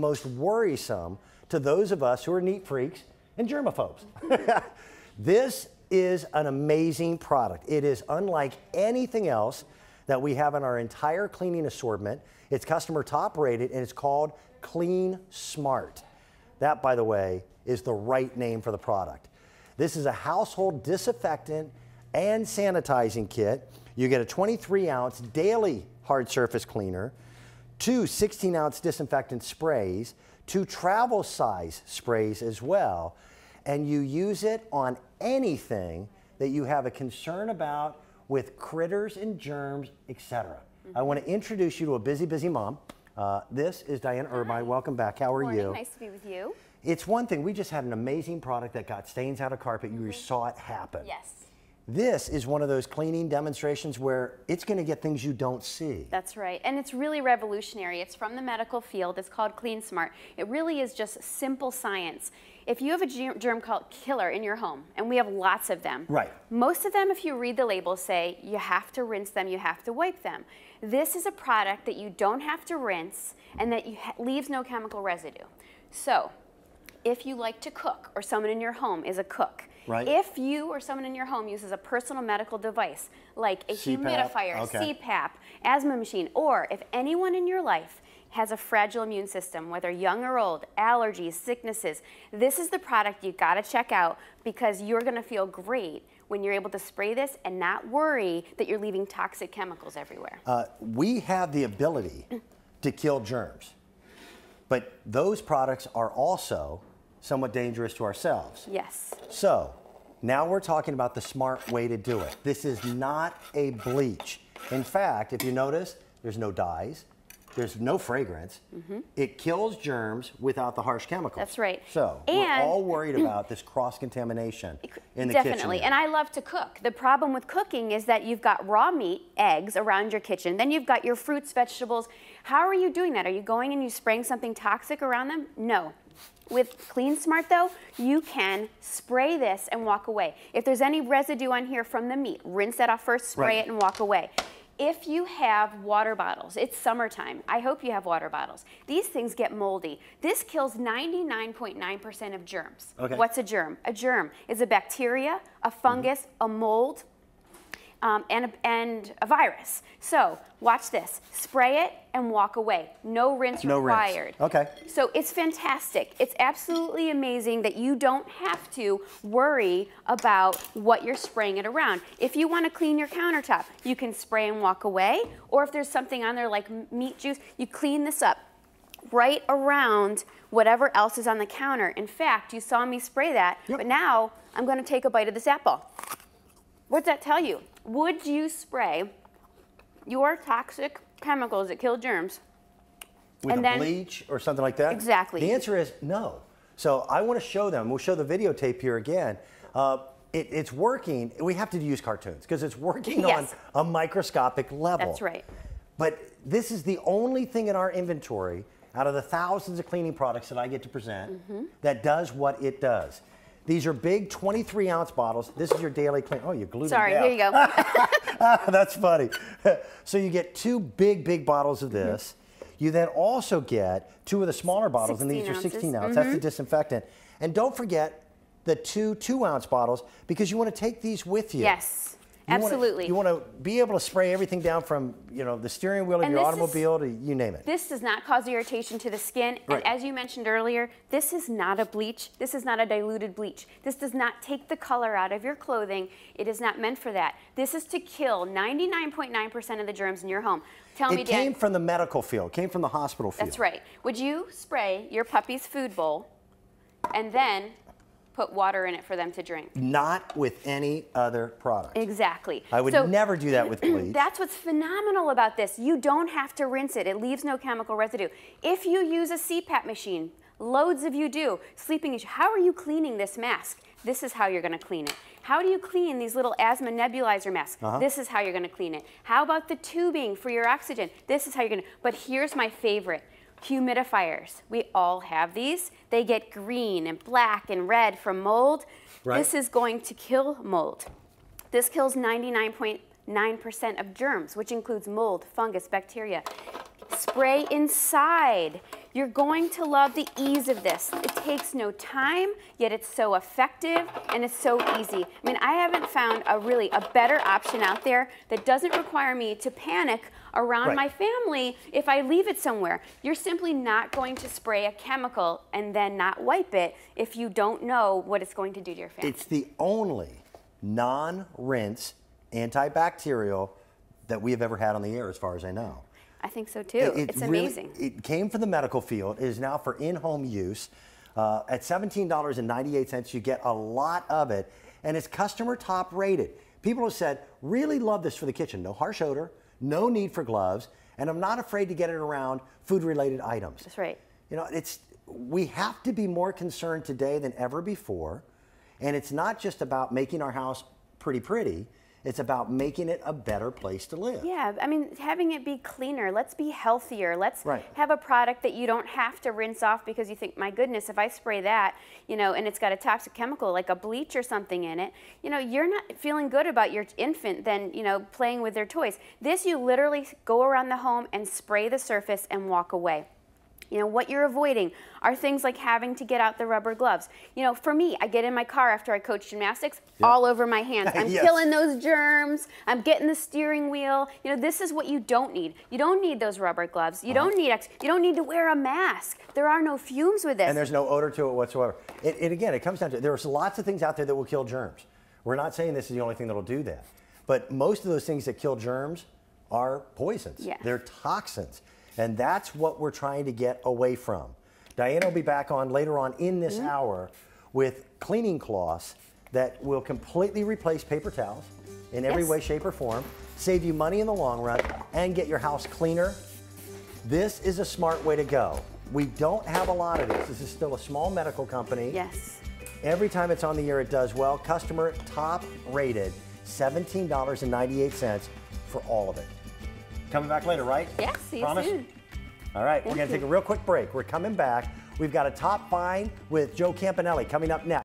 most worrisome to those of us who are neat freaks and germaphobes. this is an amazing product. It is unlike anything else that we have in our entire cleaning assortment. It's customer top rated and it's called Clean Smart. That, by the way, is the right name for the product. This is a household disinfectant and sanitizing kit. You get a 23 ounce daily hard surface cleaner, two 16 ounce disinfectant sprays, two travel size sprays as well, and you use it on anything that you have a concern about with critters and germs, etc. Mm-hmm. I want to introduce you to a busy, busy mom. Uh, this is Diane Irvine. Welcome back. How are Morning. you? Nice to be with you. It's one thing. We just had an amazing product that got stains out of carpet. You mm-hmm. saw it happen. Yes. This is one of those cleaning demonstrations where it's going to get things you don't see. That's right. And it's really revolutionary. It's from the medical field. It's called CleanSmart. It really is just simple science. If you have a germ called killer in your home, and we have lots of them, right. most of them, if you read the label, say you have to rinse them, you have to wipe them. This is a product that you don't have to rinse and that leaves no chemical residue. So if you like to cook or someone in your home is a cook, Right. If you or someone in your home uses a personal medical device like a CPAP, humidifier, okay. CPAP, asthma machine, or if anyone in your life has a fragile immune system, whether young or old, allergies, sicknesses, this is the product you gotta check out because you're gonna feel great when you're able to spray this and not worry that you're leaving toxic chemicals everywhere. Uh, we have the ability to kill germs, but those products are also somewhat dangerous to ourselves. Yes. So now we're talking about the smart way to do it. This is not a bleach. In fact, if you notice, there's no dyes, there's no fragrance. Mm-hmm. It kills germs without the harsh chemicals. That's right. So and we're all worried about this cross contamination in the definitely. kitchen. Definitely. And I love to cook. The problem with cooking is that you've got raw meat, eggs around your kitchen. Then you've got your fruits, vegetables. How are you doing that? Are you going and you spraying something toxic around them? No. With Clean Smart though, you can spray this and walk away. If there's any residue on here from the meat, rinse that off first, spray right. it and walk away. If you have water bottles, it's summertime. I hope you have water bottles. These things get moldy. This kills 99.9% of germs. Okay. What's a germ? A germ is a bacteria, a fungus, mm -hmm. a mold, um, and, a, and a virus. So watch this. Spray it and walk away. No rinse no required. Rinse. Okay. So it's fantastic. It's absolutely amazing that you don't have to worry about what you're spraying it around. If you want to clean your countertop, you can spray and walk away. Or if there's something on there like meat juice, you clean this up right around whatever else is on the counter. In fact, you saw me spray that, yep. but now I'm going to take a bite of this apple. What's that tell you? Would you spray your toxic chemicals that kill germs with and a then, bleach or something like that? Exactly. The answer is no. So I want to show them. We'll show the videotape here again. Uh, it, it's working. We have to use cartoons because it's working yes. on a microscopic level. That's right. But this is the only thing in our inventory out of the thousands of cleaning products that I get to present mm -hmm. that does what it does. These are big 23 ounce bottles. This is your daily clean. Oh, you glued Sorry, them down. here you go. That's funny. so you get two big, big bottles of this. Mm -hmm. You then also get two of the smaller bottles, and these are 16 ounces. ounce. Mm -hmm. That's the mm-hmm. disinfectant. And don't forget the two two ounce bottles because you want to take these with you. Yes. You Absolutely. Wanna, you want to be able to spray everything down from you know the steering wheel of and your automobile is, to you name it. This does not cause irritation to the skin. Right. And as you mentioned earlier, this is not a bleach. This is not a diluted bleach. This does not take the color out of your clothing. It is not meant for that. This is to kill 99.9% of the germs in your home. Tell it me, It came from the medical field. Came from the hospital field. That's right. Would you spray your puppy's food bowl and then put water in it for them to drink. Not with any other product. Exactly. I would so, never do that with bleach. That's what's phenomenal about this. You don't have to rinse it. It leaves no chemical residue. If you use a CPAP machine, loads of you do, sleeping issue, how are you cleaning this mask? This is how you're going to clean it. How do you clean these little asthma nebulizer masks? Uh -huh. This is how you're going to clean it. How about the tubing for your oxygen? This is how you're going to. But here's my favorite humidifiers. We all have these. They get green and black and red from mold. Right. This is going to kill mold. This kills 99.9% of germs, which includes mold, fungus, bacteria. Spray inside. You're going to love the ease of this. It takes no time, yet it's so effective and it's so easy. I mean, I haven't found a really a better option out there that doesn't require me to panic around Right. my family if I leave it somewhere. You're simply not going to spray a chemical and then not wipe it if you don't know what it's going to do to your family. It's the only non-rinse antibacterial that we have ever had on the air, as far as I know. I think so too. It- it it's really- amazing. it came from the medical field. It is now for in-home use. Uh, at $17.98, you get a lot of it, and it's customer top rated. People have said, really love this for the kitchen. No harsh odor, no need for gloves, and I'm not afraid to get it around food-related items. That's right. You know, it's we have to be more concerned today than ever before, and it's not just about making our house pretty pretty. It's about making it a better place to live. Yeah, I mean, having it be cleaner. Let's be healthier. Let's Right. have a product that you don't have to rinse off because you think, my goodness, if I spray that, you know, and it's got a toxic chemical like a bleach or something in it, you know, you're not feeling good about your infant than, you know, playing with their toys. This, you literally go around the home and spray the surface and walk away. You know, what you're avoiding are things like having to get out the rubber gloves. You know, for me, I get in my car after I coach gymnastics, all over my hands. I'm Yes. killing those germs. I'm getting the steering wheel. You know, this is what you don't need. You don't need those rubber gloves. You Uh-huh. don't need you don't need to wear a mask. There are no fumes with this. And there's no odor to it whatsoever. It, it again, it comes down to there's lots of things out there that will kill germs. We're not saying this is the only thing that'll do that, but most of those things that kill germs are poisons. Yeah. They're toxins, and that's what we're trying to get away from. Diana will be back on later on in this Mm-hmm. hour with cleaning cloths that will completely replace paper towels in every Yes. way, shape, or form, save you money in the long run, and get your house cleaner this is a smart way to go. We don't have a lot of this. This is still a small medical company. yes. Every time it's on the air, it does well. Customer top rated, $17.98 for all of it. Coming back later, right? Yeah, see you Promise? soon. All right, we're going to take a real quick break. We're coming back. We've got a top find with Joe Campanelli coming up next.